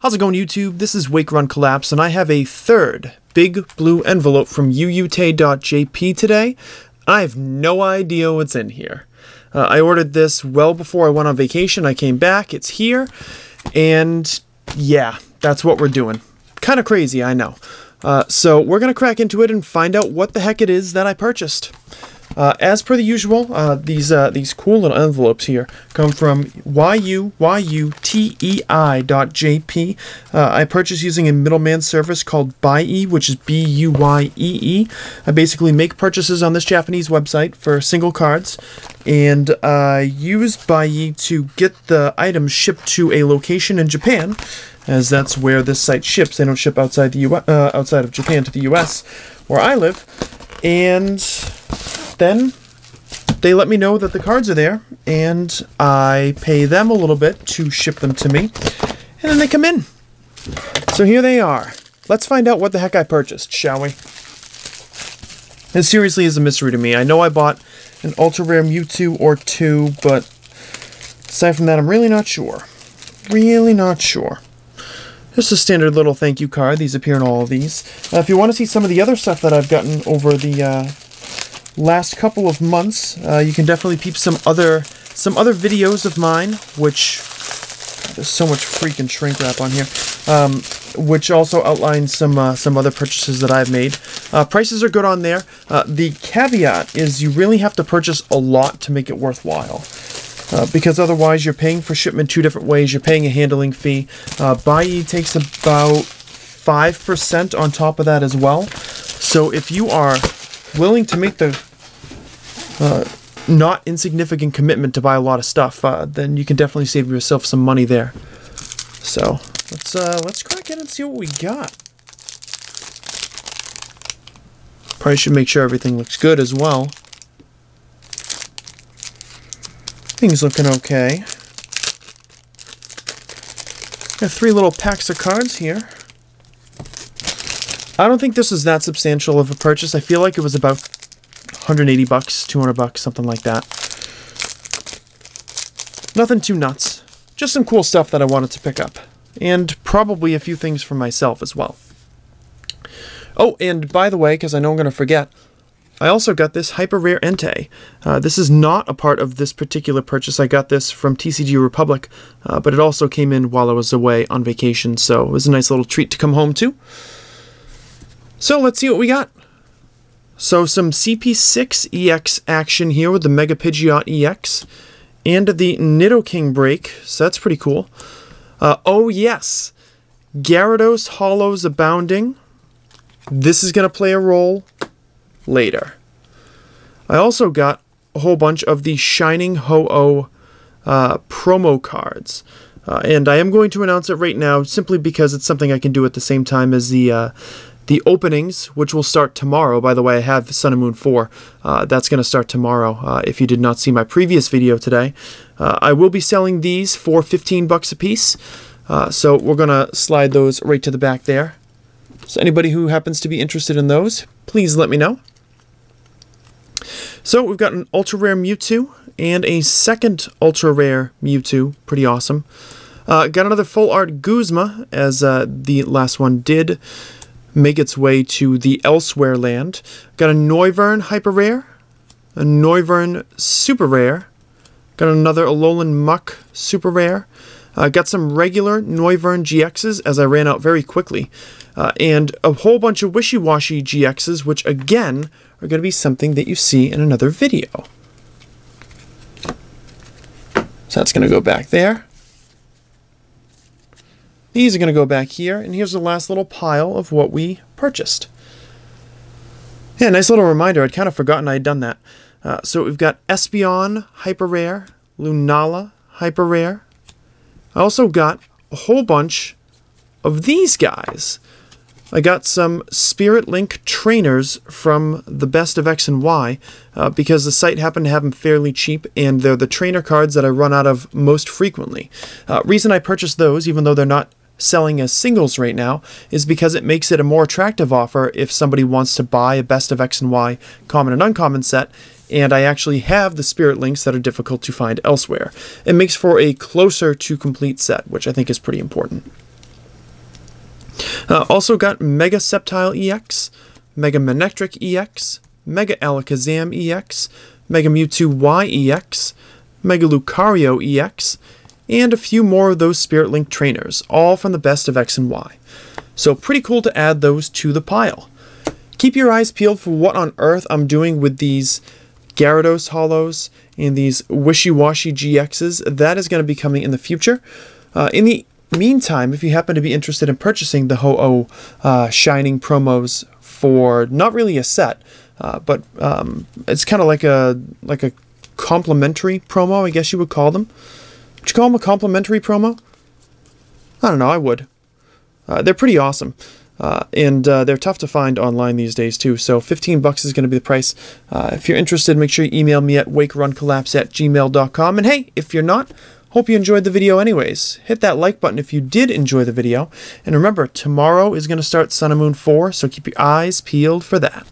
How's it going, YouTube? This is Wake Run Collapse, and I have a third big blue envelope from yuyu-tei.jp today. I have no idea what's in here. Uh, I ordered this well before I went on vacation. I came back, it's here, and yeah, that's what we're doing. Kind of crazy, I know. Uh, so we're going to crack into it and find out what the heck it is that I purchased. Uh, as per the usual, uh, these uh, these cool little envelopes here come from yuyu-tei.jp. Uh, I purchased using a middleman service called Buyee, which is B-U-Y-E-E. I basically make purchases on this Japanese website for single cards, and I use Buyee to get the items shipped to a location in Japan, as that's where this site ships. They don't ship outside the U- uh, outside of Japan to the U.S., where I live, and then they let me know that the cards are there, and I pay them a little bit to ship them to me, and then they come in. So here they are. Let's find out what the heck I purchased, shall we? It seriously is a mystery to me. I know I bought an ultra rare Mewtwo or two, but aside from that, I'm really not sure. Really not sure. Just a standard little thank you card. These appear in all of these. If you want to see some of the other stuff that I've gotten over the uh, last couple of months. Uh, you can definitely peep some other some other videos of mine, which there's so much freaking shrink wrap on here, um, which also outlines some uh, some other purchases that I've made. Uh, prices are good on there. Uh, the caveat is you really have to purchase a lot to make it worthwhile. Uh, because otherwise you're paying for shipment two different ways. You're paying a handling fee. Uh, Buyee takes about 5% on top of that as well. So if you are willing to make the uh, not insignificant commitment to buy a lot of stuff, uh, then you can definitely save yourself some money there. So let's uh, let's crack in and see what we got. Probably should make sure everything looks good as well. Things looking okay. Got three little packs of cards here. I don't think this is that substantial of a purchase. I feel like it was about 180 bucks, 200 bucks, something like that. Nothing too nuts. Just some cool stuff that I wanted to pick up. And probably a few things for myself as well. Oh, and by the way, because I know I'm going to forget, I also got this Hyper Rare Entei. Uh, this is not a part of this particular purchase. I got this from TCG Republic, uh, but it also came in while I was away on vacation, so it was a nice little treat to come home to. So let's see what we got. So some CP6 EX action here with the Mega Pidgeot EX and the Nidoking break. So that's pretty cool. Uh, oh yes, Gyarados Holos Abounding. This is going to play a role later. I also got a whole bunch of the Shining Ho-Oh uh, promo cards. Uh, and I am going to announce it right now simply because it's something I can do at the same time as the uh, the openings, which will start tomorrow, by the way, I have Sun and Moon 4. Uh, that's going to start tomorrow. Uh, if you did not see my previous video today, uh, I will be selling these for 15 bucks a piece. Uh, so we're going to slide those right to the back there. So anybody who happens to be interested in those, please let me know. So we've got an ultra rare Mewtwo and a second ultra rare Mewtwo. Pretty awesome. Uh, got another full art Guzma, as uh, the last one did make its way to the Elsewhere land. Got a Noivern Hyper Rare, a Noivern Super Rare, got another Alolan Muk Super Rare, uh, got some regular Noivern GXs as I ran out very quickly, uh, and a whole bunch of Wishiwashi GXs, which again are going to be something that you see in another video. So that's going to go back there. These are going to go back here, and here's the last little pile of what we purchased. Yeah, nice little reminder. I'd kind of forgotten I had done that. Uh, so we've got Espeon Hyper Rare, Lunala Hyper Rare. I also got a whole bunch of these guys. I got some Spirit Link trainers from the Best of X and Y uh, because the site happened to have them fairly cheap, and they're the trainer cards that I run out of most frequently. Uh, reason I purchased those, even though they're not selling as singles right now is because it makes it a more attractive offer if somebody wants to buy a best of X and Y common and uncommon set and I actually have the spirit links that are difficult to find elsewhere. It makes for a closer to complete set, which I think is pretty important. Uh, also got Mega Sceptile EX, Mega Manectric EX, Mega Alakazam EX, Mega Mewtwo Y EX, Mega Lucario EX, and a few more of those Spirit Link trainers, all from the best of X and Y. So pretty cool to add those to the pile. Keep your eyes peeled for what on earth I'm doing with these Gyarados Holos and these Wishiwashi GXs. That is going to be coming in the future. Uh, in the meantime, if you happen to be interested in purchasing the Ho-Oh uh, Shining promos for not really a set, uh, but um, it's kind of like a like a complimentary promo, I guess you would call them. Would you call them a complimentary promo? I don't know, I would. Uh, they're pretty awesome. Uh, and uh, they're tough to find online these days too. So 15 bucks is going to be the price. Uh, if you're interested, make sure you email me at wakeruncollapse at gmail.com. And hey, if you're not, hope you enjoyed the video anyways. Hit that like button if you did enjoy the video. And remember, tomorrow is going to start Sun and Moon 4, so keep your eyes peeled for that.